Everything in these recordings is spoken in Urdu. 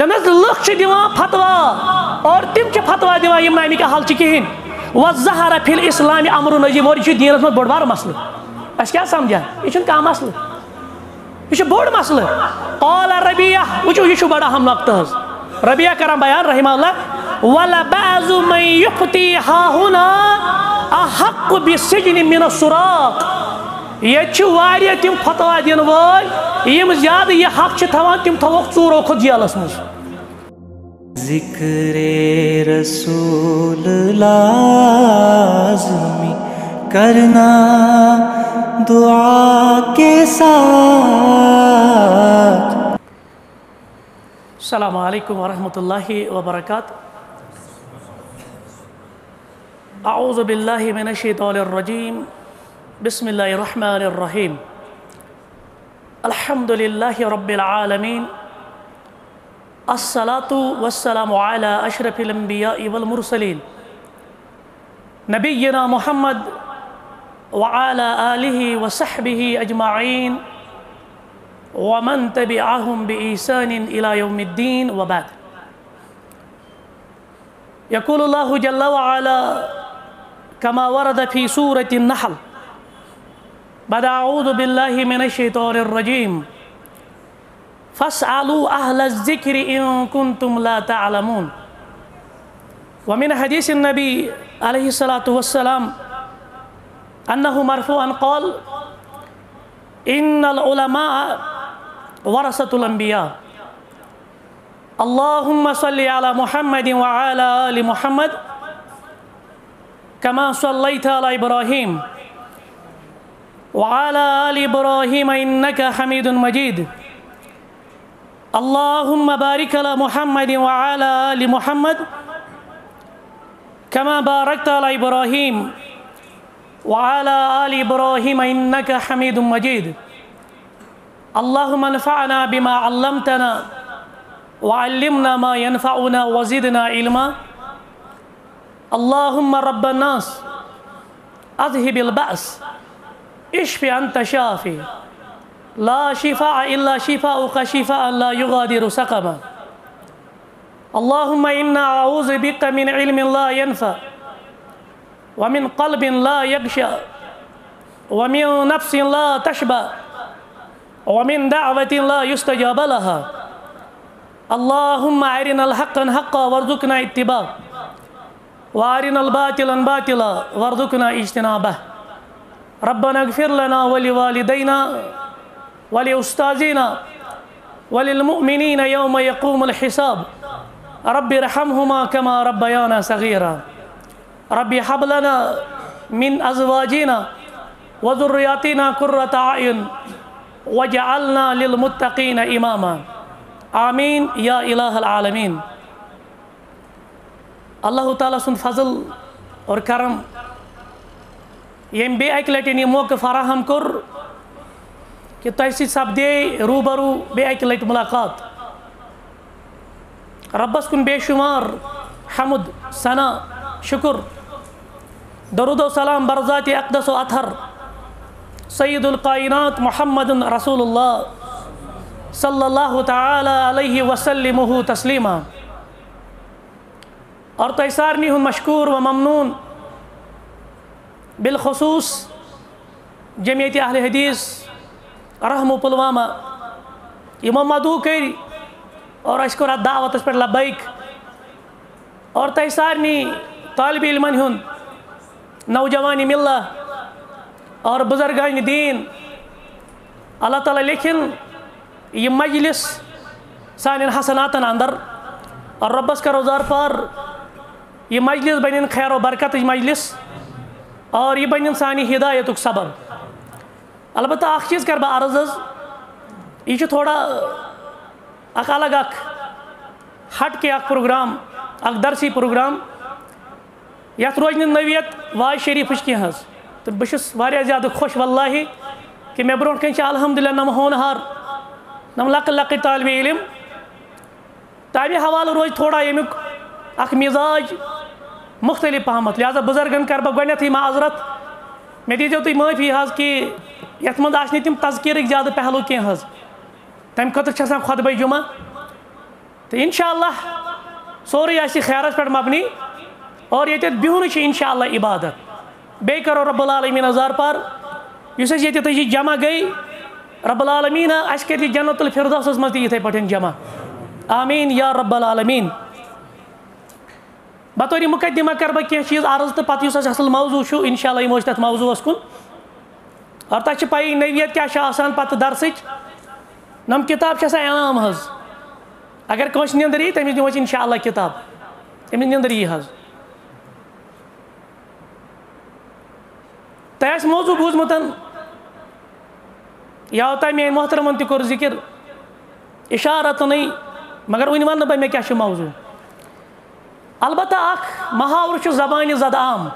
دنس لکھ چھ دیوان فتوا اور تم فتوا دیوان یم نامی کا حل چھ کہین؟ وظہر فی الاسلام امر نجیب. اور یہ دینس میں بڑ بار مسئلہ. اس کیا سمجھا؟ یہ چھن کام مسئلہ. یہ بوڑ مسئلہ. قال ربیہ وچو یہ بڑا ہم نقطہ ہز ربیہ کرم بیان رحمہ اللہ. وَلَبَعْضُ مَنْ يُقْتِي ہَا هُنَا أَحَقُّ بِسِجْنِ مِنَ السُّرَاق یہ تم فتوا دین وال یم زیادہ یہ حق چھ تھوان تم تھوک ژورو کھت جیلس مز ذکر رسول لازمی کرنا دعا کے ساتھ السلام علیکم ورحمۃ اللہ وبرکاتہ اعوذ باللہ من الشیطان الرجیم بسم اللہ الرحمن الرحیم الحمد للہ رب العالمین الصلاة والسلام على اشرف الانبیاء والمرسلین نبینا محمد وعلى آلہ وصحبہ اجمعین ومن تبعهم بإحسان إلى يوم الدين وبعد يقول الله جل وعلا كما ورد في سورة النحل بعد أعوذ بالله من الشيطان الرجيم. فاسألوا أهل الذكر إن كنتم لا تعلمون. ومن حديث النبي عليه الصلاة والسلام أنه مرفوعا قال إن العلماء ورثة الأنبياء. اللهم صل على محمد وعلى آل محمد كما صليت على إبراهيم. وعلى آل إبراهيم إنك حميد مجيد. اللهم بارك على محمد وعلى آل محمد كما باركت على إبراهيم وعلى آل إبراهيم إنك حميد مجيد. اللهم انفعنا بما علمتنا وعلمنا ما ينفعنا وزدنا علما. اللهم رب الناس أذهب البأس. اشف أنت شافي. لا شفاء إلا شفاءك شفاء لا يغادر سقما. اللهم إنا أعوذ بك من علم لا ينفع ومن قلب لا يغشى ومن نفس لا تشبع ومن دعوة لا يستجاب لها. اللهم أرنا الحق حقا وارزقنا اتباع وأرنا الباطل باطلا وارزقنا اجتنابه. ربنا اغفر لنا ولوالدينا ولأستاذنا وللمؤمنين يوم يقوم الحساب. رب ارحمهما كما ربيانا صغيرا. رب هب لنا من أزواجنا وذرياتنا قرة أعين وجعلنا للمتقين إماما. آمين يا إله العالمين. اللہ تعالیٰ سن فضل اور کرم یم بے اکہ لٹن یہ موقع فراہم کر کہ تہ سپدے روبرو بے اکہ لٹ ملاقات۔ ربس کن بے شمار، حمد، ثنا، شکر، درود و سلام برزات اقدس و اطہر، سید القائنات محمد رسول اللہ صلی اللہ تعالی علیہ وسلم تسلیما اور تو سارنی ہن مشکور و ممنون بالخصوص جمعیت اہل حدیث، رحم و پلوامہ یہ مدعو کر اور اس کو دعوت اس پر لبیک اور تہ سارنی طالب علمن ہن، نوجوانی ملہ اور بزرگان دین، اللہ تعالیٰ لکھن یہ مجلس سان حسناتن اندر اور ربس کا روزار پر یہ مجلس بنین خیر و برکت مجلس۔ اور یہ بنین سانی ہدایت سبب البتہ اخ چیز کر بہ عرض یہ تھوڑا اخ الگ اخ ہٹ کے اخ پروگرام اخ درسی پروگرام۔ یت روز نویت واج شریفچ کی حض تو بہس زیادہ خوش واللہ کہ مے برو کن الحمدللہ نم ہونہار، نم لک لک طالب علم۔ تامہ حوالہ روز تھوڑا یمیک اخ مزاج مختلف پہمت، لہذا بزرگن کر بہ گۄڈنیتھٕے معذرت مے دیزیو تُہۍ معٲفی حظ کہ یتھ منٛز آسہِ نہٕ تِم تذکیرٕکۍ زیادٕ پہلو کینٛہہ حظ۔ تمہِ خٲطرٕ چھِ آسان خۄطبے جمعہ۔ تو انشاءاللہ سوری آسی خیرس پہ مبنی اور یہ بہن انشاءاللہ عبادت۔ بے کرو رب العالمین ازار پر اس یہ تجی جمع گئی رب العالمین اس کر جنت الفردوس مز تھی پہ جمع۔ آمین یا رب العالمین۔ بطور مقدمہ کر بہ کی چیز عرض تو پتہ اس اصل موضوع چھو انشاءاللہ یہ تر موضوع کن۔ اور تک پائی نویت کیا آسان پتہ درسچ۔ نم کتاب آسان انعام حض اگر کنس نندر یی، تمس دمو انشاء اللہ کتاب۔ تمس نندر یی حض تہ موضوع بوزمت؟ یا اوتان میان محترمن تہ کور ذکر اشارت نہیں مگر ون ون بہ مے کیا موضوع۔ البتہ اخ محاور زبان زد عام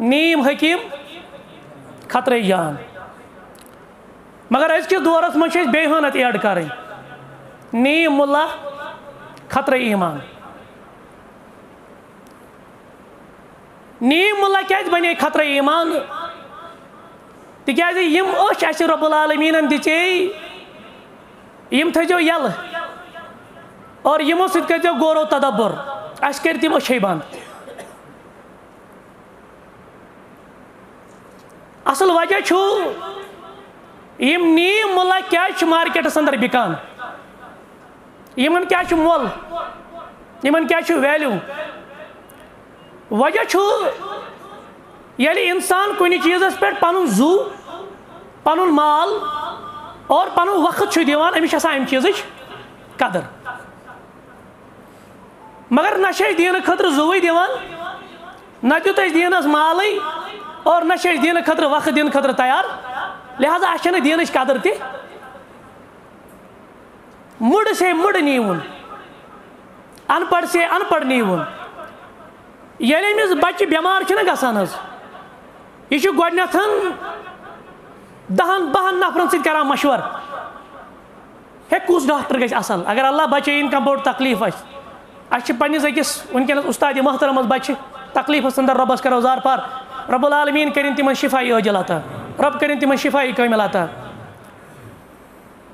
نیم حکیم خطرے جان مگر ازکس دورس مجھ بیحانت ایڈ کریں نیم ملا خطر ایمان نیم ملا کیا بنے خطر ایمان تکیازِ یم اچھ اَسہِ رۄب العالمیٖنن دِژے یم اور یمو سۭتۍ کٔرۍزیو غور و تدبر اَسہِ کٔرۍ تِم أچھے بنٛد اصل وجہ چھُ یم نیم مُلا کیٛازِ چھِ مارکیٹس انٛدر بِکان یمن کیا چھُ مول یمن کیا چھُ ویلیو وجہ چھُ ییٚلہِ انسان کُنہِ چیٖزس پٮ۪ٹھ پنُن زُو پنُن مال اور پنُن وقت چھُ دِوان أمِس چھِ آسان اَمہِ چیٖزٕچ قدر مگر نہ چھِ أسۍ دِنہٕ خٲطرٕ زُوٕے نہ دیُت اَسہِ دیٖنس مالٕے اور نہ چھِ أسۍ دِنہٕ وقت دِنہٕ خٲطرٕ تیار۔ لہذا اَسہِ چھَنہٕ دیٖنٕچ قدر تہِ۔ مڑ سے مڑ نیون ان پڑھ سے ان پڑھ نیون۔ ییٚلہِ یعنی أمِس بَچہِ بٮ۪مار چھِنہ گژھان حظ۔ یہِ چھُ گۄڈنٮ۪تھ دَہَن بَہَن نفرَن سۭتۍ کَران مشوَر۔ ہے کُس ڈاکٹر گژھِ اَصٕل؟ اگر اللہ بَچٲیِن کانٛہہ بوٚڑ تکلیٖف آسہِ۔ اَسہِ چھِ پنٛنِس أکِس وٕنکٮ۪نَس اُستادِ محترمَس بَچہِ تکلیٖفَس اَندَر رۄبَس کَرو زار پار۔ رۄب العالمیٖن کٔرِنۍ تِمَن شِفایی عٲجِل عطا۔ رۄب کٔرِنۍ تِمَن شِفایی کٲمِل عطا۔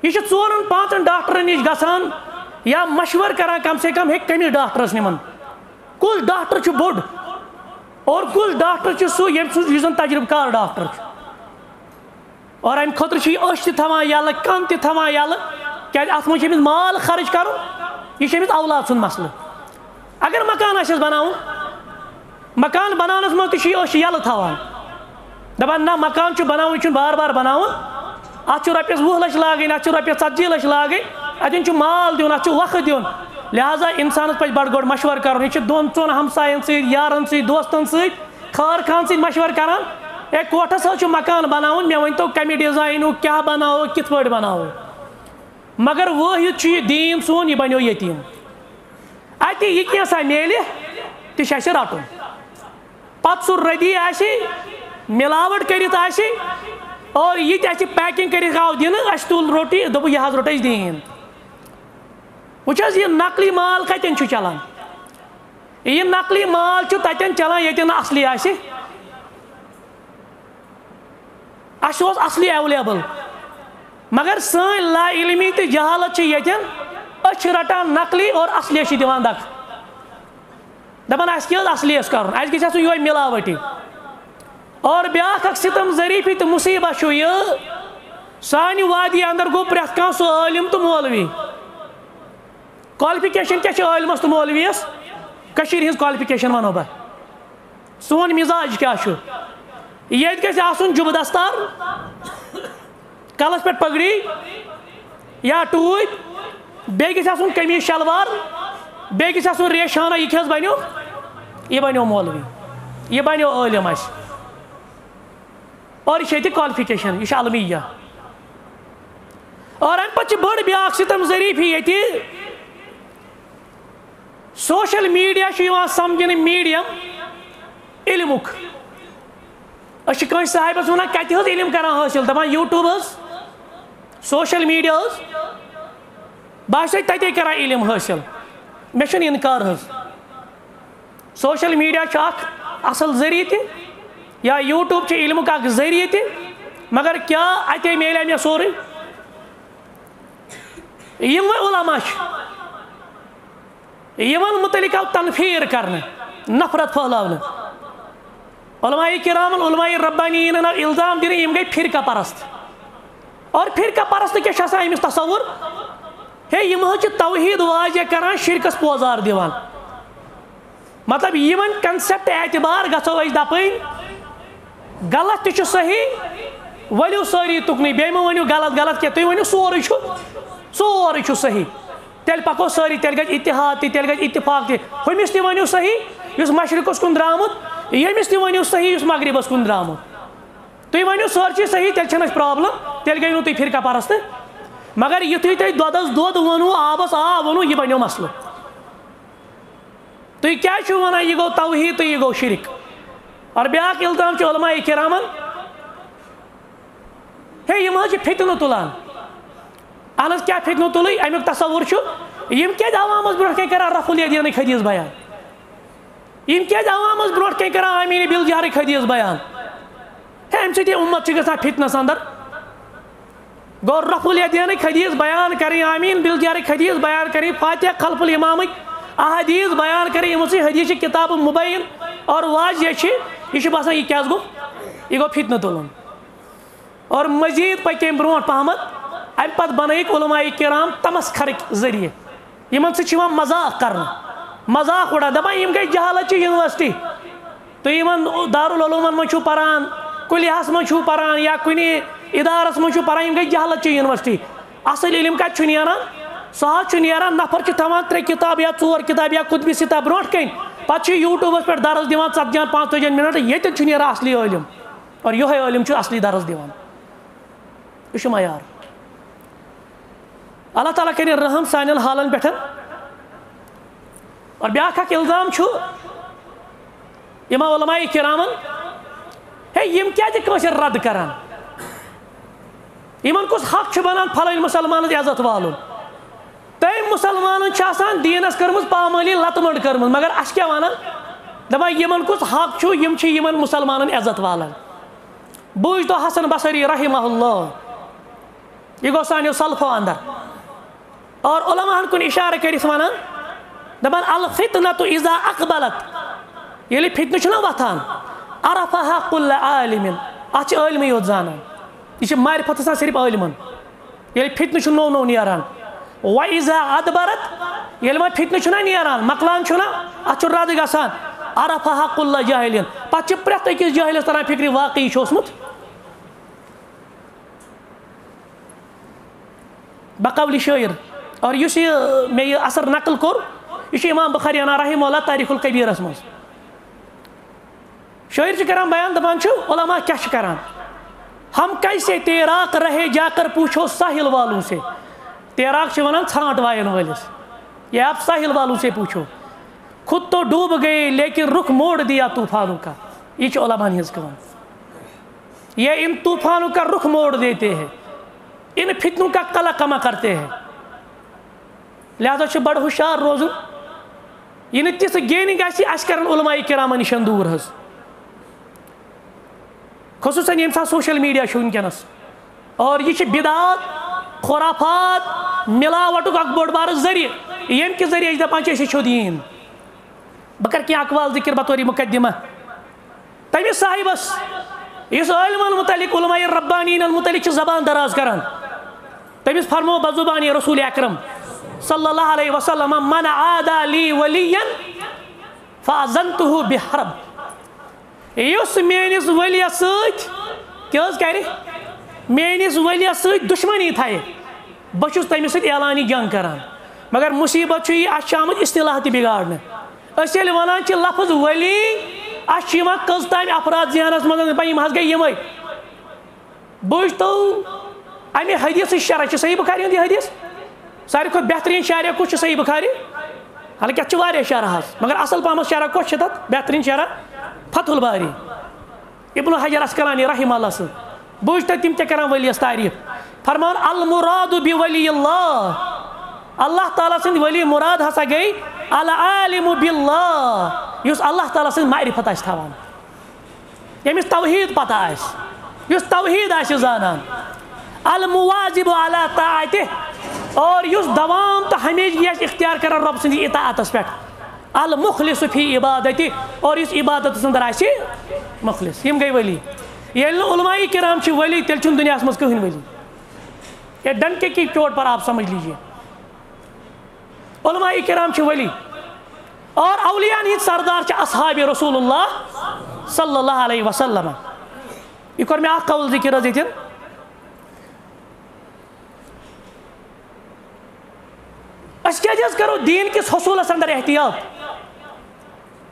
یہ ژورن پانچن ڈاکٹرن نش گژھان یا مشور کران کم سے کم ہیٚکہِ کٔمِس ڈاکٹرس نِمن۔ کُس ڈاکٹر چھُ بوٚڑ اور کُس ڈاکٹر چھُ سُہ ییٚمہِ سُنٛد یُس تجرُبہٕ کار ڈاکٹر چھُ۔ اور امہِ خٲطرٕ چھُ یہِ أچھ تہِ تھاوان، یَلہٕ کَن تہِ تھاوان، یَلہٕ کیٛازِ اَتھ منٛز أمِس مال خرٕچ کَرُن، یہِ چھُ أمِس اولاد سُنٛد مسلہٕ۔ اگر مکان آسٮ۪س بناوُن مکان بناونس منٛز تہِ چھُ یہِ دپان نہ مکان چھُ بناوُن بار بار بناوُن ات رۄپیس وُہ لچھ لاگٕنۍ ات رۄپیس ژتجی لچھ لاگٕنۍ اتٮ۪ن چھُ مال دیُن اتھ چھُ وقت دیُن لہٰذا انسانس پزِ بڑٕ گۄڈٕ مشور کرُن، یہِ چھُ دۄن ژۄن ہمساین سۭتۍ یارن سۭتۍ دوستن سۭتۍ خار خان سۭتۍ مشور کران ہے کوٹھس حظ مکان بناوُن مےٚ ؤنۍتو کمہِ ڈِزاینُک کیٛاہ بناوو کِتھ پٲٹھۍ بناوو مگر وٲحد چھُ یہِ دیٖن سون، یہِ بنیو یتیٖم۔ اتہِ یہِ کینٛژھا میلہِ تہِ چھُ اَسہِ رٹُن پتہٕ سُہ رٔدی آسہِ مِلاوٹ کٔرِتھ آسہِ اور یہ تہ پیکنگ کرت آو دن اس تل روٹ یہ دپ یہ روٹ اس دین وچ یہ نقلی مال کتن چلان یہ نقلی مال تتن چلان یتن اصلی آس اس اصلی ایویلیبل مگر سن لا علمی تو جہالت یتن اچھ رٹان نقلی اور اصلی دان دک دپان اس کی اصلی کرن؟ اس گھس یہ ملاوٹی۔ اور بیاکھ اکھ ستم ظریفی تو مصیبت چھو یہ سانی وادی اندر گو پریت کان سو عالم تو مولوی۔ کوالیفکیشن کیا چھو عالمس تو مولویس کشیر ہنز کوالیفکیشن ونو با سون مزاج کیا چھو یہ گژھِ آسُن جُبہٕ دستار، کلس پٮ۪ٹھ پگڑی یا ٹوٗپۍ۔ بیٚیہِ گژھِ آسُن قمیٖض شلوار بیٚیہِ گژھِ آسُن ریشانہ یہِ کیٛاہ حظ بنیو یہِ بنیو مولوی. یہِ بنیو عٲلم اَسہِ اور یہ کوالیفکیشن یہ المیہ اور ام پتہ بڑ بیا ستم ظریفی یہ سوشل میڈیا سمجھن میڈیم علمک اس کنس صاحبس ونان کت حظ علم کران حاصل دپان یوٹیوب حظ سوشل میڈیا حظ بہٕ تتے کران علم حاصل۔ مے چھُنہٕ انکار حظ سوشل میڈیا اکھ اصل ذریعہ تہِ یا یوٹیوب علم کا ذریعہ تہ مگر کیا اتے میلے مے سوری یم علما یمن متعلق آو تنفیر کرنے، نفرت پھہلاونے علماء کرامن علماء ربانیین آو الزام دینی یم گئی فرقہ پرست۔ اور فرقہ پرست کیا چھاسا امس تصور؟ ہے، یم حظ توحید واضح کران، شرکس پوزار دیوان مطلب یمن کنسپٹ اعتبار گژھو أسۍ دپٕنۍ، غلط تہِ چھُ صحیح ؤلِو سٲری تُکنٕے، بیٚیہِ مہٕ ؤنِو غلط غلط کینٛہہ تُہۍ ؤنِو سورُے چھُ سورُے چھُ صحیح۔ تیٚلہِ پکو سٲری، تیٚلہِ گژھِ اتحاد تہِ، تیٚلہِ گژھِ اتفاق تہِ۔ ہُمِس تہِ ؤنِو صحیح، یُس مشرقس کُن درٛامُت، ییٚمِس تہِ ؤنِو صحیح، یُس مغربس کُن درٛامُت۔ تُہۍ ؤنِو سٲرچی صحیح، تیٚلہِ چھَنہٕ اَسہِ پرٛابلم تیٚلہِ گٔیو نہٕ تُہۍ فرقہ پرست۔ مگر یُتھُے تۄہہِ دۄدس دۄد ووٚنوُ، آبس آب ووٚنوُ، یہِ بنیو مسلہٕ۔ تُہۍ کیٛاہ چھِو وَنان؟ یہِ گوٚو توحیٖد تہٕ یہِ گوٚو شرک۔ اور بیٛاکھ الزام چھُ علماء کرامن۔ ہے، یِم حظ چھِ فتنہٕ تُلان۔ اہن حظ، کیٛاہ فتنہٕ تُلٕنۍ؟ امیُک تصوُر چھُ، یِم کیٛازِ عوامس برونٛٹھ کَنۍ کران رفل یدیٖنٕکۍ حدیٖث بیان؟ یِم کیٛازِ عوامس برونٛٹھ کَنۍ کران آمیٖنہِ بِل جارٕکۍ حدیٖث بیان؟ ہے، اَمہِ سۭتۍ اُمت چھِ گژھان فتنس انٛدر۔ گوٚو رفل یدیٖنٕکۍ حدیٖث بیان کرٕنۍ آمیٖن بِل جارٕکۍ حدیٖث بیان کرٕنۍ فاتح خلفل اِمامٕکۍ احادیٖث بیان کرٕنۍ یِمو سۭتۍ حدیٖث چھِ کِتابہٕ مُبین اور واضح چھِ یہِ چھُ باسان یہِ کیٛاہ گوٚو یہِ گوٚو فتنہٕ تُلُن اور مزیٖد پٔکۍ أمۍ برونٛٹھ پہمتھ اَمہِ پتہٕ بنٲیِکھ علماء کرام تمسخرٕکۍ ذٔریعہٕ یِمن سۭتۍ چھِ مذاق کرنہٕ مذاق اُڑان دپان یِم گٔے جہالتچہِ یونیورسٹی۔ تُہۍ یِمن دارالعلوٗمن منٛز چھُو پران، کُلیہس منٛز چھُو پران، یا کُنہِ اِدارس منٛز چھُو پران، یِم گٔے یونیورسٹی۔ اصل علم کتہِ چھُ نیران؟ سُہ حظ چھُ نیران، نفر چھُ تھاوان ترٛےٚ کِتاب یا ژور کِتاب یا کُتبہِ سِتاب برونٛٹھ کَنۍ۔ پتہٕ چھُ یوٗٹیوٗبس پٮ۪ٹھ درس دِوان ژتجی پانٛژتٲجی منٹ ییٚتٮ۪ن چھُ نیران اصلی عٲلم اور یِہوے عٲلم چھُ اصلی درس دِوان۔ یہِ چھُ معیار۔ اللہ تعالیٰ کرِ رحم سانٮ۪ن حالن پٮ۪ٹھ۔ اور بیٛاکھ اکھ الزام چھُ یِمن علماء کرامن، ہے، یِم کیازِ کٲنٛسہِ رد کران؟ یِمن کُس حق چھُ بنان؟ پھلٲنۍ مُسلمانس عزت والُن۔ تٔمۍ مُسلمانن چھِ آسان دیٖنس کٔرمٕژ، پامٲلی لتہٕ منٛڈ کٔرمٕژ، مگر اَسہِ کیٛاہ وَنان؟ دپان یِمن کُس حق چھُ، یِم چھِ یِمن مُسلمانن عزت والان بوٗزۍ تو حسن بصری رحمہ اللہ یہِ گوٚو سانیو سلفو انٛدر۔ اور علماہن کُن اِشارٕ کٔرِتھ وَنان، دپان الفتنہ تو عزا اکبلت ییٚلہِ فتنہٕ چھُنہ وۄتھان عرفہ کُلہ عالمِن اتھ چھِ یوت زانان۔ یہِ چھِ مارِفت آسان صرف عٲلمن ییٚلہِ فتنہٕ چھُ نوٚو نوٚو نیران وۄنۍ عزا ادبرت ییٚلہِ وۄنۍ فتنہٕ چھُنہ نیران مۄکلان چھُنہ اتھ چھُ رد گژھان عرفہ کُلہ جاہلین پتہٕ چھِ پرٮ۪تھ أکِس جٲہلس تران فِکرِ واقعی چھُ اوسمُت بقولِ شٲعر اور یُس یہِ مےٚ یہِ اثر نقل کوٚر یہِ چھُ اِمام بخاری انا رحم اللہ تاریخ القبیٖرس منٛز شٲعر چھِ کران بیان دپان چھُ علما کیاہ چھِ کران ہم کیسے تیراک رہے جا کر پوچھو ساحل والوں سے۔ تیراک چھِ وَنان ژھانٛٹ وایَن وٲلِس یا آپ ساحل والوں سے پوچھو۔ خود تو ڈوٗب گٔے لیکن رُخ موڑ دیا طوٗفانوں کا۔ یہِ چھِ علماہن ہِنٛز یہ ان طوٗفانوں کا رُخ موڑ دیتے ہیں۔ ان فتنوں کا کلا کما کرتے ہیں۔ لہٰذا چھُ بڑٕ ہُشار روزُن یہِ نہٕ یعنی تِژھ گینِنٛگ علماء کِرامَن نِش دوٗر حظ خصوٗصن ییٚمہِ ساتہٕ سوشَل میٖڈیا چھُ وٕنکیٚنَس اور یہِ چھِ بِدات خۄرافات مِلاوَٹُک اکھ بوٚڑ بارٕ ذٔریعہٕ ییٚمہِ کہِ ذٔریعہٕ أسۍ دَپان چھِ أسۍ ہیٚچھو دیٖن۔ بہٕ کَرٕ کینٛہہ اقوال ذِکِر بطورِ مُقدِمہ۔ تٔمِس صاحبَس یُس عٲلمَن مُتعلِق علماء ربانیٖنَن مُتعلِق چھِ زبان دراز کران تٔمِس فرمو بزُبانی رسوٗل اکرم صلی اللہ علیہ وسلم، من عادا لی ولین فازنتہُ بحرب. یُس میٲنِس ؤلِیَس سۭتۍ کیٛاہ حظ کَرِ میٲنِس ؤلِیَس سۭتۍ دُشمنی تھایہِ بہٕ چھُس تٔمِس سۭتۍ کران مگر مُصیٖبت چھُ یہِ اَسہِ چھُ آمُت اصطلاح تہِ بِگاڑنہٕ أسۍ ییٚلہِ وَنان لفظ ؤلی اَسہِ چھِ یِوان کٔژ تانۍ افراد ذہنس منٛز دَپان یِم حظ گٔے یِمے بوٗزتو اَمہِ شرح صحیح بُخارِ ہُنٛد یہِ حدیٖث ساروی کھۄتہٕ بہتریٖن شعرا کُس چھُ صحیح بُخارِ حالانکہِ اَتھ چھِ واریاہ شرح حظ مگر اَصٕل پہمتھ شرح کۄس چھِ تَتھ شرح فتح الباری ابن الحجر اسکلانی رحم صٲب بوٗزۍ تو تِم تہِ کران ؤلیَس تعریٖف فرمان المُرادُ بِ ولی اللہ اللہ تعالیٰ سٕنٛدۍ ؤلی مُراد ہسا گٔے العالمُ باللہ یُس اللہ تعالیٰ سٕنٛز معرفت آسہِ تھاوان ییٚمِس توحیٖد پتہ آسہِ یُس توحیٖد آسہِ زانان المُواظِب علیٰ تا اَتہِ اور اس دوام تو ہمیشہ یہ اختیار کران رب سند اطاعتس پہ المخلص فی عبادتی اور اس عبادت اندر آسہ مخلص. یم گئی ولی. یل علماء کرام چھ ولی، تیل چھن دنیا مز کہین ولی؟ یہ ڈنکے کی چوٹ پر آپ سمجھ لیجیے. علماء کرام چھ ولی. اور اولیاء ہند سردار چھ اصحاب رسول اللہ صلی اللہ علیہ وسلم. یہ کر میں اخ قول ذکر حض یتن اس کیٛازِ کرو دین کس حصولس اندر احتیاط؟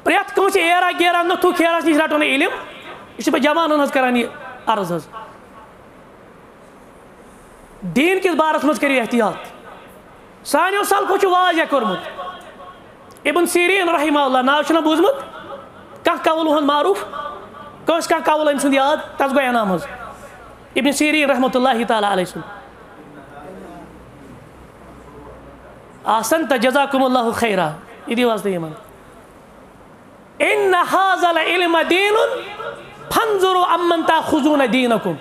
پرٛٮ۪تھ کٲنٛسہِ ایرا گیرا نہٕ نتھو کھیرس نش رٹو علم؟ یہِ یہ بہٕ جوانن حظ کران یہ عرض حظ دین کس بارس مز کٔرِو احتیاط؟ سانیو سلفو چھُ واضح کورمت ابن سیرین رحمہ اللہ ناو چھُنا بوٗزمُت کانٛہہ قول ہُنٛد معروف؟ کٲنٛسہِ کانٛہہ قول أمۍ سُنٛد یاد؟ تس گوٚو انعام حظ ابن سیرین رحمۃ اللہ تعالیٰ علیہ سُنٛد آسن تو جزاکم اللہ خیرہ۔ یہ دیو واسطے یمن ان هذا العلم دین فانظروا امن تاخذون دینکم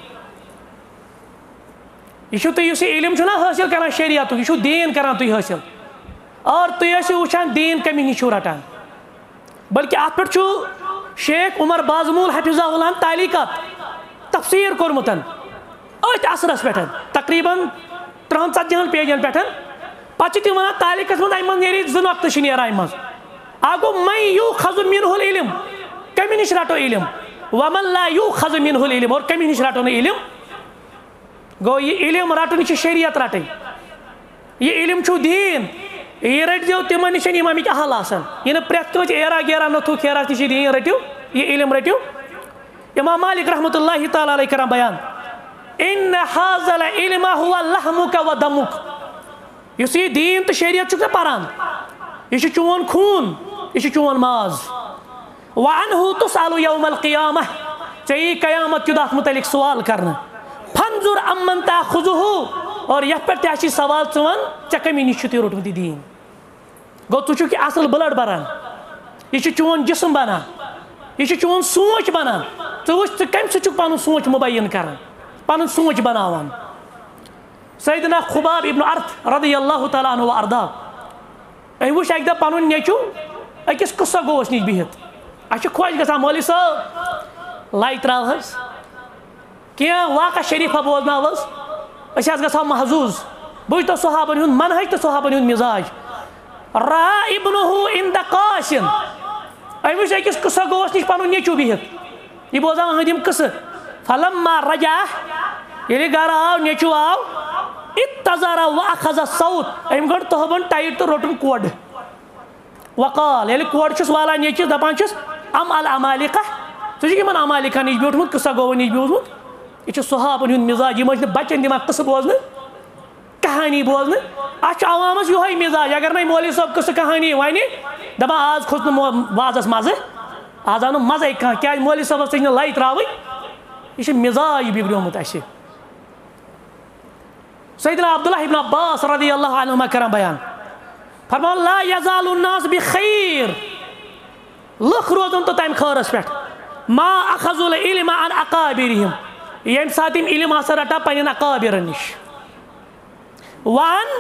یہ تو یہ علم حاصل کران شریعت یہ دین کران تھی حاصل. اور تھی ٲسِو وٕچھان دین کمی نش رٹان بلکہ ات پہ شیخ عمر بازمول حفظہ اللہ تعلیقات تفسیر کورمت ات اثرس پہ تقریباً ترہن ژتجی پیجن پہ پتہ تم ونان تعلیقس من امہ نیری زٕ نقطہ نیران امہ اگو من یو خز منہ العلم؟ کمی نش رٹو علم؟ ومن لا یو خز منہ العلم؟ اور کمی نش رٹو علم؟ گو یہ علم رٹن شریعت رٹن یہ علم چھو دین؟ یہ رٹ دیو تم نش امامک اہل آسان یہ یعنی پریت کچھ ایرا گیرا نتھو خیرا تہ دین رٹو یہ علم رٹو امام مالک رحمۃ اللہ تعالی علیہ کران بیان۔ ان هذا العلم هو لحمك ودمك اس یہ دین تو شریعت چکے پران یہ چون خون۔ یہ چون ماز وعنہ تسالو یوم القیامہ. چاہیے قیامت کی دات متعلق سوال کرنا. فنظر امن تاخذہو اور یہ پر تیاشی سوال چون چکمی نشتی روٹمتی دین. گو تو چکے اصل بلڈ بران یہ چون جسم بنا. یہ چون سوچ بنا. تو وچ تو کم سے چک پانو سوچ مبین کرن. پانو سوچ بناوان سیدنا خباب ابن عرط رضی اللہ تعالیٰ عنہ و اردہ اے وش ایک دا پانون نیچو اکس قصہ گو اس نیچ بیہت اچھا خواہش گسا صاحب لائی تراو حس کیا واقع شریفہ بوزنا وز اسی از گسا محضوظ بوجھ تو صحابن ہون منحج تو صحابن مزاج را ابنہو اند قاسن اے وش ایکس قصہ گو اس نیچ پانون نیچو بیہت یہ بوزا ہندیم قصہ فلما رجا یلی گھر آو نیچو آو اتزارا واخذ الصوت ایم گڑ تہبن ٹائٹ تو روٹن کوڈ وقال یعنی یلی کوڈ چھس والا نیچس دپان چھس ام الامالقہ تو چھ من امالقہ نش بیوٹمت قصہ گو نش بیوٹمت یہ صحابن ہند مزاج، یہ مجھ بچن دماغ قصہ بوزن، کہانی بوزن۔ اچھ عوامس یہ مزاج، اگر نئی مولوی صاحب قصہ کہانی ونہ دپان آز کھوت وازس مزہ آز آو مزے کھانا کیا مولوی صاحبس تھی لائی تراوی یہ مزاج بگڑیومت اسہ سیدنا عبداللہ ابن عباس رضی اللہ عنہما کرم بیان۔ فرمان لا یزال الناس بخیر لخ روزن تو تیم خورس پیٹ ما اخذو العلم عن اقابرهم یم ساتیم علم آسا رٹا پنین اقابرن نش وان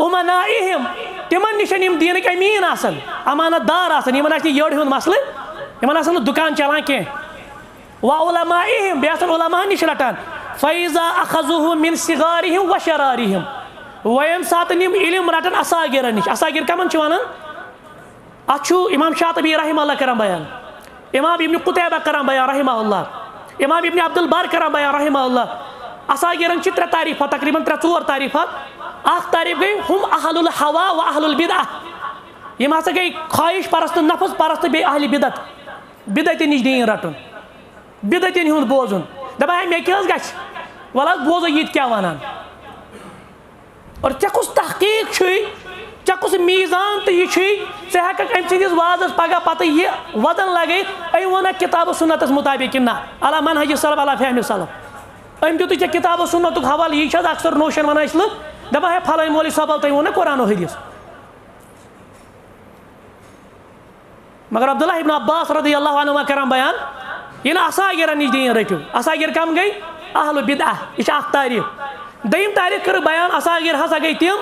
امنائهم تمن نشن یم دینک امین آسن امانت دار آسن یمن آسن یوڑ ہون مسئلہ یمن آسن دکان چلان کیں وعلمائهم بیاسن علماء نش رٹان فیضا اخذوه من صغارهم و شرارهم ویم ساتن یم علم رٹن اساگر نش اساگر کمن چھ ونان اچھو امام شاطبی رحمہ اللہ کرم بیان امام ابن قتیبہ کرم بیان رحمہ اللہ امام ابن عبد البار کرم بیان رحمہ اللہ اساگرن چھ ترے تعریفات تقریباً ترے ژور تعریفات اخ تعریف گئی ہم اہل الحوا و اہل البدع یم ہسا گئی خواہش پرست نفس پرست بے اہل بدعت بدعت نش دین رٹن بدعتن ہند بوزن دپان ہے مے کیا گھس ول بوزو یہ کیا ونان اور ٹھیک تحقیق چھ ٹھیک میزان تو یہ ژے ہیکک ام سندس وازس پگہ پتہ یہ وزن لگائت ام ونا کتاب و سنتس مطابق نہ علا منہج صلب علا فہم صلب ام دیت ژے کتاب و سنتک حوالہ یہ اکثر نوشن ونان اس لوگ دپان ہے پھلٲنۍ مولوی صاحب تۄہہِ ووٚن قرآن و حدیث۔ مگر عبداللہ ابن عباس رضی اللہ عنہ کران بیان، یہ نا اساگرن نش دین رٹو اساگر کم گئی؟ اہل بدعہ، یہ اخ تعریف دیم تاریخ کر بیان اساگر ہسا گئی تم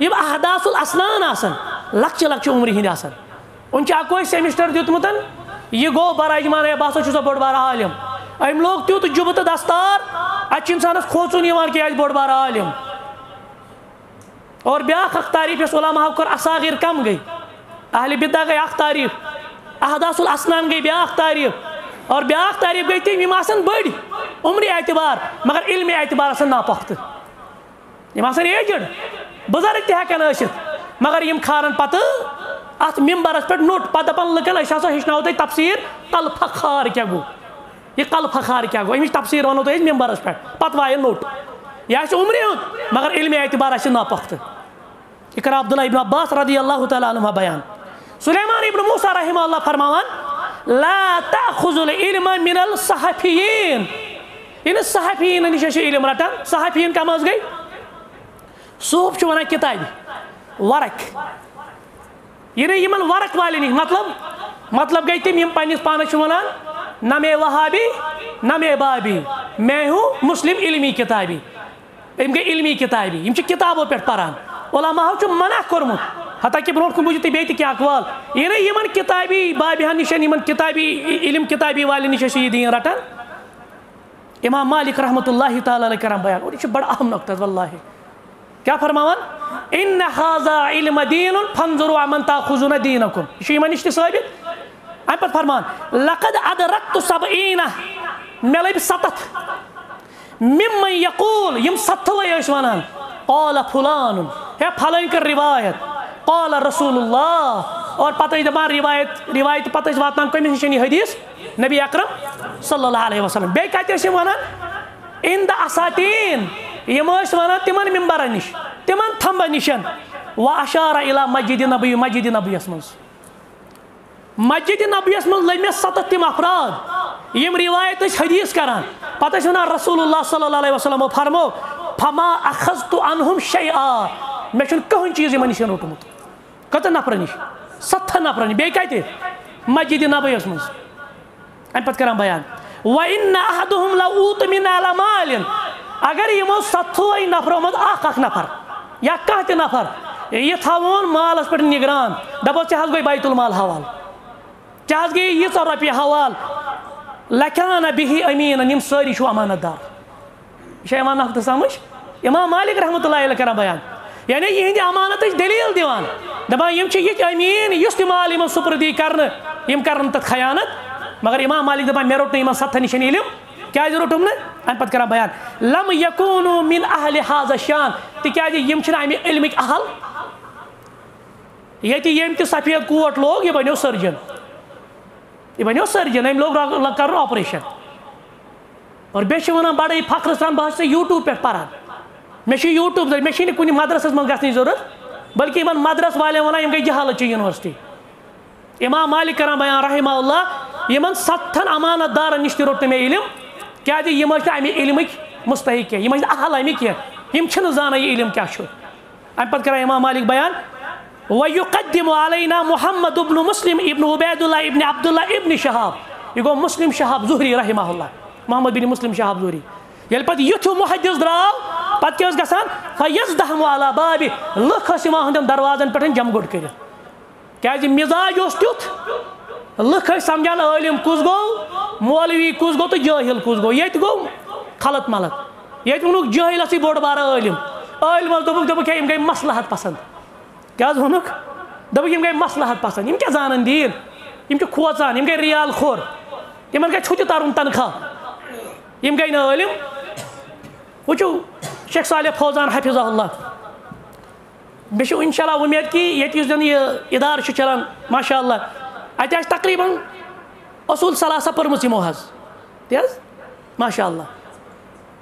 یم احداث الاسنان آسان لکچہ لکچہ عمر ہند آسان ان چھ اکوے سیمسٹر دیتمتن یہ گو براجمان ہے باسا چھو سا بڑ بار عالم۔ ام لوگ تیوت جبت دستار اچھ انسانس کھوچن یوان کہ بڑ بار عالم۔ اور بیاکھ اخ تعریف یس علماء کر اصاغر کم گئی۔ اہل بدع گئی اخ تعریف احداث الاسنان گئی بیاکھ تعریف اور بیاکھ تعریف گئی تیم، یم آسن بڑ عمری اعتبار، مگر علمی اعتبار آسن ناپخت۔ یم آسن ایجڈ بزرگ تہ ہیکن ٲسِتھ مگر یم کھارن پتہٕ اتھ ممبرس پٮ۪ٹھ نوٚٹ پتہٕ دپان لُکن أسۍ ہسا ہیٚچھناوو تۄہہِ کل فخار کیٛاہ گوٚو یہِ کل فخار کیٛاہ گوٚو اَمِچ تفسیٖر ونو تۄہہِ أسۍ ممبرس پٮ۪ٹھ پتہٕ وایَن نوٚٹ یہِ آسہِ عمرِ ہُنٛد مگر علمِ اعتبار آسہِ ناپختہٕ اقرا عبداللہ ابن عباس رضی اللہ تعالیٰ عنہ بیان سلیمان ابن موسیٰ رحمہ اللہ فرماوان لا تأخذ العلم من الصحفیین یعنی صحفیین نش علم رٹان صحفیین کم حظ گٔے صوف چھُ وَنان کِتابہِ ورق یعنی یمن ورق والٮ۪ن نِش مطلب مطلب گٔے تِم یِم پنٛنِس پانَس چھِ وَنان نہ مے وہابی نہ مے بابی میں ہوں مسلم علمی کِتابی یِم گٔے علمی کِتابی یِم چھِ کِتابو پٮ۪ٹھ پران علماہو منع کوٚرمُت ہتا کہِ برونٛٹھ کُن بوٗزِو تُہۍ بیٚیہِ تہِ کینٛہہ اقوال یعنی یِمن کِتابی بابِہن نِش یِمن کِتابی علم کِتابی والٮ۪ن نِش ٲسۍ یہِ دیٖن رٹان امام مالک رحمۃ اللہ تعالیٰ علیہ کران بیان اور یہ چھُ بڑٕ اہم نۄقطہٕ واللہ کیا فرماوان إن هذا علم دين فانظروا من تأخذون دينكم. شو يمان اشتي ثابت أم پر فرمان. لقد أدركت سبعين ملب سطت. ممن يقول يم سطل يش وانان قال فلان. هي فلان كر روایت قال رسول الله. اور پتہ ٲسۍ دَپان رِوایت رِوایت پتہٕ ٲسۍ واتناوان کٔمِس نِش حدیٖث نبی اکرم صلی اللہ علیہ وسلم. بے کَتہِ ٲسۍ وانان اِن دَ اساتیٖن. یم ٲسۍ ونان تِمن ممبرن نِش تِمن تھمبن نِشن و اشارہ الا مسجد نبی مسجد نبیس منٛز مسجد نبیس منٛز لٔگۍ مےٚ ستتھ تِم افراد یم روایت حدیث کران پتہٕ ٲسۍ ونان رسول اللہ صلی اللہ علیہ وسلمو فرمو فما اخذت عنہم شیئا مےٚ چھُنہٕ کٕہٕنۍ چیٖز یِمن نِش روٚٹمُت کٔژن نفرن نِش ستھن نفرن نِش بیٚیہِ کتہِ مسجد نبیس منٛز امہِ پتہٕ کران بیان وَإِنَّ أَحَدُهُمْ لَأُوتَ مِنْ عَلَى مَالٍ اگر یِمو ستھوے نفرو منٛز اکھ اکھ نفر، یا کانٛہہ تہِ نفر، یہِ تھاوون مالس پٮ۪ٹھ نگران دپوس ژےٚ حظ گوٚے بیت المال حوال۔ ژےٚ حظ گٔیے ییٖژاہ رۄپیہِ حوال۔ لکھانا بِہی أمیٖنن یِم سٲری چھِو امانت دار۔ یہِ چھا یِوان نقطہٕ سمجھ؟ امام مالک رحمتہ اللہ علیہ کران بیان۔ یعنی یِہنٛدِ امانتٕچ دٔلیٖل دِوان دپان یِم چھِ یِتھۍ أمیٖن یُس تہِ مال یِمن سُپردی کرنہٕ یِم کرن تتھ خیانت، مگر امام مالک دپان مےٚ روٚٹ نہٕ یِمن ستھن نِش علم۔ کیا جی کیازِ روٚٹُم نہٕ امہِ پتہٕ کران بیان۔ لم یکوٗنو مِن اہلِ حاض شان۔ تِکیازِ جی یِم چھِنہٕ امہِ علمٕکۍ اہل؟ ییٚتہِ ییٚمۍ تہِ سفید کوٹ لوگ، یہِ بنیو سٔرجن۔ یہِ بنیو سٔرجن أمۍ لوگ کرُن آپریشن اور بیٚیہِ چھِ ونان بڑٕ فخرٕ سان بہٕ حظ چھُسے یوٗٹیوٗب پٮ۪ٹھ پران۔ مےٚ چھُ یوٗٹیوٗب ذٔریعہٕ مےٚ چھِنہٕ کُنہِ مدرسس منٛز گژھنٕچ ضوٚرتھ بلکہِ یِمن مدرس والٮ۪ن ونان یِم گٔے جہالت چہِ یونیورسٹی۔ امام مالک کران بیان رحمہ اللہ یِمن ستھن امانت دارن نِش تہِ روٚٹ نہٕ مےٚ علم کیازِ یِم ٲسۍ نہٕ امہِ علمٕکۍ مُستحق کینٛہہ، یِم ٲسۍ نہٕ اہل اَمِکۍ کینٛہہ، یِم چھِنہٕ زانان یہِ علم کیاہ چھُ؟ امہِ پتہٕ کران امام مالک بیان وَیُقدِمُ علینا محمد ابن مسلم ابن عبید اللہ ابن عبداللہ ابن شہاب یہِ گوٚو مسلم شہاب ظہری رحمہ اللہ، محمد بن مسلم شہاب ظہری ییٚلہِ پتہٕ یُتھ ہیوٗ محدِث درٛاو، پتہٕ کیاہ اوس گژھان؟ فیض دہم علا بابہِ لُکھ ٲسۍ یِوان ہُنٛدٮ۪ن دروازن پٮ۪ٹھ جمع گوٚٹ کٔرِتھ۔ کیازِ مِزاج اوس تیُتھ لُکھ ٲسۍ سمجھان عٲلِم کُس گوٚو مولوی کُس گوٚو تہٕ جٲہِل کُس گوٚو ییٚتہِ گوٚو خلط ملط ییٚتہِ ووٚنُکھ جٲہِلسٕے بوٚڑ بارٕ عٲلِم عٲلمس دوٚپُکھ دوٚپُکھ ہے یِم گٔے مسلحت پسنٛد کیٛاہ حظ ووٚنُکھ دوٚپُکھ یِم گٔے مسلحت پسنٛد یِم کیٛاہ زانن دیٖن یِم چھِ کھوژان یِم گٔے رِیال کھور یِمن گژھِ چھُتہِ ترُن تنخواہ یِم گٔے نہٕ عٲلِم وٕچھِو شیخ صالح فوزان حفظ اللہ مےٚ چھُ اِنشاء اللہ وُمید کہِ ییٚتہِ یُس زَن یہِ اِدارٕ چلان ماشاء اللہ اَتہِ آسہِ تقریٖباً اصوٗل صلاسا پٔرمٕژ یِمو حظ ماشاء اللہ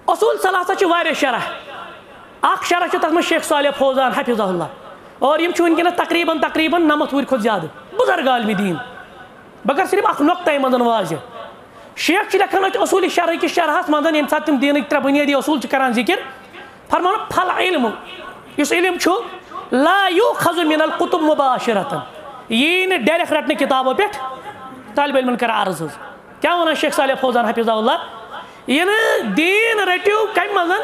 اصوٗل صلاسا چھِ شرح. اکھ شرح چھُ تَتھ شیخ صالح فوزان حفظ اللہ. اور یِم چھِ وٕنکیٚنَس تقریٖباً تقریٖباً نَمَتھ وُہٕرۍ کھۄتہٕ زیادٕ بُزرگ عالمہِ دیٖن. بہٕ کَرٕ صرف اکھ نۄقطے منٛز واضح. شیخ چھِ لیکھان اَتہِ اصوٗلہِ شرح کِس شرحس منٛز ییٚمہِ ساتہٕ تِم دیٖنٕکۍ ترٛےٚ بُنیٲدی اصوٗل چھِ کران ذِکِر. فرمان پھل علم. یُس علم لا یوٗ خزُ مِن القُتُب یہِ یی نہٕ ڈایریکٹ رٹنہٕ کِتابو پٮ۪ٹھ طالبہِ علمن عرض حظ۔ کیاہ وَنان شیخ صالح فوزان حفظ اللہ؟ یہِ نہٕ دیٖن رٔٹِو کمہِ منٛز؟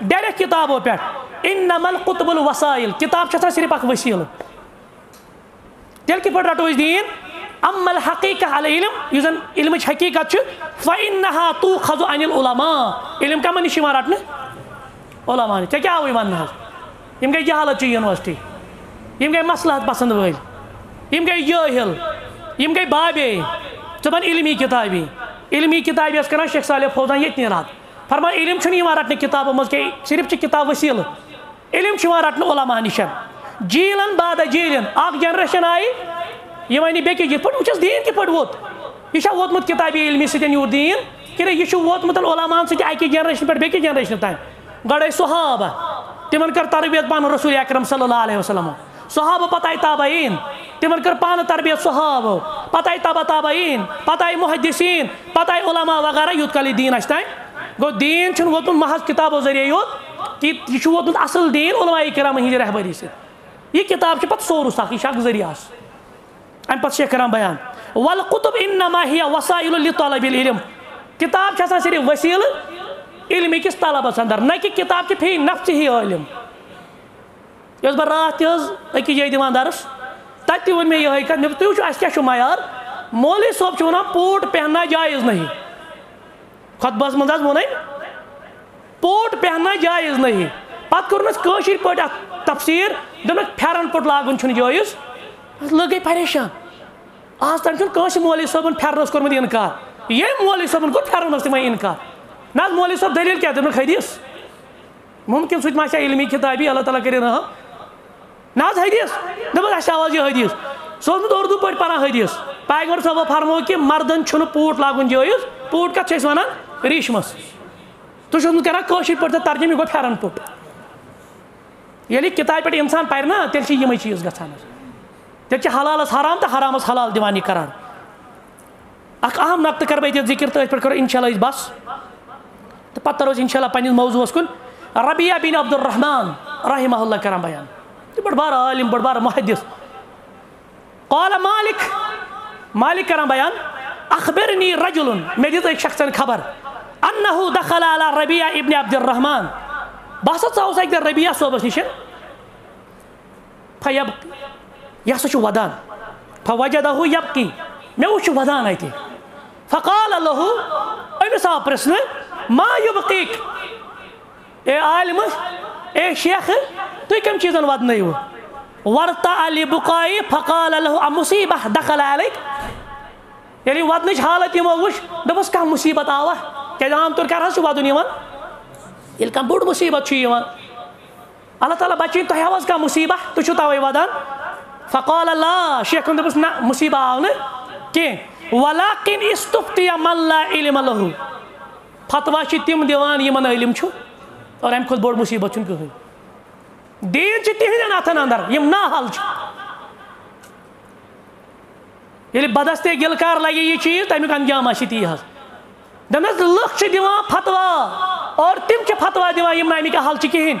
ڈایریکٹ کِتابو پٮ۪ٹھ۔ انما القطب الوسائل۔ کتاب چھِ آسان صرف اکھ وسیلہٕ۔ تیٚلہِ کِتھ پٲٹھۍ رٹو أسۍ دیٖن۔ اما الحقیقہ العلم۔ یُس زن علمٕچ حقیٖقت چھِ، فإنها تُوخذ عن العلماء۔ علم کمن نِش چھِ یِوان رٹنہٕ؟ علما نِش۔ ژےٚ کیٛاہ آوٕے وننہٕ حظ؟ یِم جہالت چہِ یونیورسٹی۔ یِم گٔے مسلحت پسنٛد وٲلۍ۔ یِم گٔے جٲہل یِم گٔے بابے ژٕ علمی کِتابی علمی کِتابی ٲس کران شیخ صالح فوزان ییٚتہِ نیران فرمان علم چھُنہٕ یِوان رٹنہٕ کِتابو منٛز کینٛہہ صرف چھِ کِتاب وسیٖلہٕ علم چھُ یِوان رٹنہٕ علما نِش جیٖلن بادا جیٖلن اکھ جنریشن آیہِ یہِ وَنہِ بیٚکِس یِتھ پٲٹھۍ وٕچھ دیٖن کِتھ پٲٹھۍ ووت یہِ چھا ووتمُت کِتابی علمی سۭتۍ یوٗر دیٖن کِنہٕ یہِ چھُ ووتمُت علماہن سۭتۍ اَکہِ جنریشنہِ پٮ۪ٹھ بیٚکِس جنریشنہِ تانۍ گۄڈٕ ٲسۍ صحابہ تِمن کٔر تربیت پانہٕ رسول اکرم صلی اللہ علیہ وسلم صحابہٕ پتہٕ آیہِ تابعیٖن تِمن کٔر پانہٕ تربیت صحابہٕ پتہٕ آیہِ تبا تابعیٖن پتہٕ آیہِ محدثیٖن پتہٕ آیہِ علما وغیرہ یوٗت کال یہِ دیٖن اَسہِ تانۍ گوٚو دیٖن چھُنہٕ ووتمُت محض کِتابو ذٔریعہٕ یوت کہِ یہِ چھُ ووتمُت اَصٕل دیٖن علما اِکرام ہِنٛدِ رہبری سۭتۍ یہِ کِتاب چھِ پتہٕ سورُس اکھ یہِ چھِ اکھ ذٔریعہٕ آسان اَمہِ پتہٕ چھِ یہِ کران بیان ول قطب انما ہِیا وسایل لطلب العلم کِتاب چھِ آسان صرف ؤسیٖلہٕ علمہِ کِس طلبس انٛدر نہ کہِ کِتاب چھِ فی نفژِ ہی عٲلِم یہِ اوسُس بہٕ راتھ تہِ حظ أکِس درس تتہِ تہِ ووٚن مےٚ کتھ مےٚ تُہۍ وٕچھو اَسہِ کیٛاہ چھُ معیار مولوی صٲب چھُ وَنان پوٹ پہنا جایز نہیں۔ خۄطبس منٛز حظ ووٚن أمۍ پوٹ پہنا جایز نہیں۔ پتہٕ کوٚرُن اَسہِ کٲشِر پٲٹھۍ اَتھ تفسیٖر دوٚپُکھ پھٮ۪رن پوٚٹ لاگُن چھُنہٕ گٔے پریشان۔ آز تام چھُنہٕ کٲنٛسہِ مولوی صٲبن پھٮ۪رنس کوٚرمُت اِنکار۔ ییٚمۍ مولوی صٲبن کوٚر پھٮ۪رنس تہِ وۄنۍ اِنکار۔ نہ حظ مولوی صٲب دٔلیٖل کیٛاہ دوٚپُکھ حدیٖث مُمکِن سُہ تہِ ما چھا علمی کِتابی اللہ تعالیٰ کٔرِنۍ رحم نہ حظ حدیٖث دوٚپُکھ اَسہِ آو حظ یہِ حدیٖث سُہ اوسمُت اردوٗ پٲٹھۍ پران حدیٖث پیغمبر صٲبو فرمو کہِ مردن چھُنہٕ پوٗٹ لاگُن جٲیز پوٗٹ کَتھ چھِ أسۍ وَنان ریٖشمَس تُہۍ چھُو کران کٲشِر پٲٹھۍ تہٕ ترجم یہِ گوٚو پھٮ۪رن پوٚٹ ییٚلہِ یہِ کِتابہِ پٮ۪ٹھ اِنسان نا تیٚلہِ چھِ یِمے چیٖز گژھان حلالس حرام تہٕ حرامس حلال دِوان یہِ کران اکھ اہم نقطہٕ کرٕ بہٕ ییٚتہِ ذِکِر تہٕ أتھۍ پٮ۪ٹھ کرو اِنشاء اللہ بس تہٕ پتہٕ ترو أسۍ اِنشاء اللہ پنٕنِس موضوٗعس کُن ربیا بِن عبدالرحمان رحمہ اللہ کران بیان یہِ بٔڑ بار عالِم بٔڑ بار محدِث قال مالک مالک کران بیان اخبرنی رجُلن مےٚ دِژ أکۍ شخصن خبر انہو دخل علی ربیا ابن عبدالرحمان بہٕ ہسا ژاوُس اکہِ دۄہ ربیا صٲبس نِش فیب یہِ ہسا چھُ ودان فوجدہو یبکی مےٚ وٕچھ یہِ ودان اَتہِ فقال اللہُ أمِس آو پرٛژھنہٕ ما یُبقیٖک اے عالِمہٕ اے شیخہٕ تُہۍ کَمہِ چیٖزن ودنٲیوٕ ورتا علی بُکایہِ فقال اللہُ مُصیبہ دخل علیک. یعنی ییٚلہِ یہِ ودنٕچ حالت یِمو وٕچھ دوٚپُس کانٛہہ آوا کیٛازِ عام طور کر حظ چھُ ودُن یِوان ییٚلہِ کانٛہہ بوٚڑ مُصیبت چھُ یِوان اللہ تعالیٰ بچٲیِن تۄہہِ آو حظ کانٛہہ مُصیبہ؟ تُہۍ چھِو تَوَے فقال اللہ شیخن دوٚپُس نہ مُصیبہ آو نہٕ کینٛہہ ولاکِن استُفتی ملا علم اللہُ فتوا چھِ تِم دِوان یِمن علم چھُ اور اَمہِ کھۄتہٕ بوٚڑ مُصیبت چھُنہٕ کٕہٕنۍ دیٖن چھِ تِہنٛدٮ۪ن اَتھن انٛدر، یِم ناحل چھِ ییٚلہِ بدس تے گِلکار لگہِ یہِ چیٖز تَمیُک انجام آسہِ تی حظ دپان حظ لُکھ چھِ فتوا۔ اور تِم چھِ فتوا دِوان یِم نہٕ اَمِکۍ حل چھِ کِہینۍ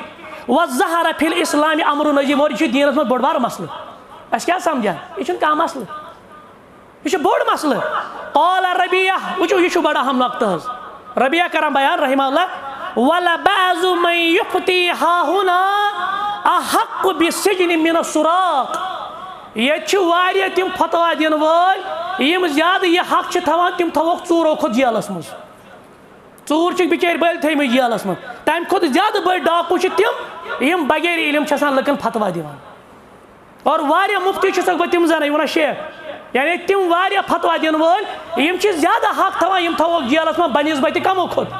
وۄنۍ زہرا فِل اِسلامِ امرُ نظیٖم اور یہِ چھُ دیٖنس منٛز بوٚڑ بارٕ مسلہٕ اَسہِ کیٛاہ سمجھان یہِ چھُنہٕ کانٛہہ مسلہٕ یہِ چھُ بوٚڑ مسلہٕ قالا ربیا وٕچھو یہِ چھُ بڑٕ اہم نۄقطہٕ حظ ربیا کران بیان، رحمہ اللہ۔ ولا بعض من يفتي ها هنا احق بالسجن من السراق ییٚتہِ چھِ واریاہ تِم فتوا دِنہٕ وٲلۍ، یِم زیادٕ یہِ حق چھِ تھاوان تِم تھاووکھ ژوٗرو کھۄتہٕ جیلس منٛز. ژوٗر چھِکھ بِچٲرۍ بٔلۍ تھٲیمٕتۍ جیلس منٛز. تَمہِ کھۄتہٕ زیادٕ بٔڑۍ ڈاکوٗ چھِ تِم، یِم بغیر علم چھِ آسان لُکن فتوا دِوان. اور واریاہ مُفتی چھُسکھ بہٕ تِم زَن یہِ وَنان شیخ یعنی تِم واریاہ فتوا دِنہٕ وٲلۍ، یِم چھِ زیادٕ حق تھاوان یِم تھاووکھ جیلس منٛز بنسبتہِ کَمو کھۄتہٕ.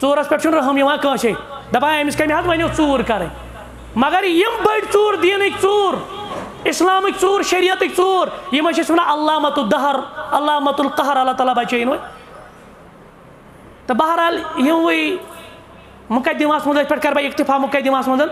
ژوٗرَس پٮ۪ٹھ چھُنہٕ رحم یِوان کٲنٛسے. دَپان أمِس کَمہِ حظ ؤنِو ژوٗر کَرٕنۍ؟ مگر یم بڑ چور دینک چور اسلامک چور شریعتک چور یم چھِ أسۍ وَنان علامت الدہر علامت القہر اللہ تعالیٰ بچٲیِن وۄنۍ. تہٕ بہرحال یِموٕے مُقدِماہَس منٛز أتھۍ پٮ۪ٹھ کَرٕ بہٕ اِکتِفا مُقدِماہَس منٛز۔